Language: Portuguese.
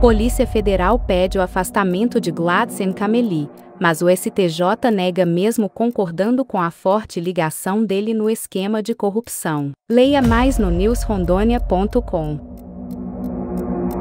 Polícia Federal pede o afastamento de Gladsen Cameli, mas o STJ nega mesmo concordando com a forte ligação dele no esquema de corrupção. Leia mais no newsrondônia.com.